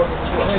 World War II.